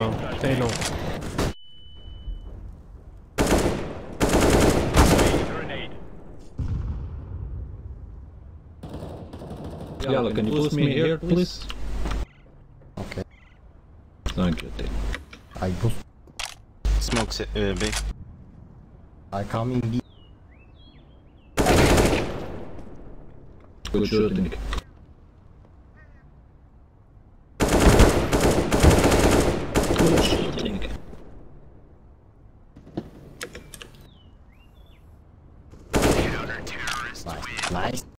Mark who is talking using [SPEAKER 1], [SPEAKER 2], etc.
[SPEAKER 1] Stay low.
[SPEAKER 2] Yalla, can you boost me here, please?
[SPEAKER 3] Okay.
[SPEAKER 2] Thank you. Tim.
[SPEAKER 3] I boost.
[SPEAKER 4] Smoke si- uh, B.
[SPEAKER 3] I come in B.
[SPEAKER 2] Good shooting. think. Nice. nice.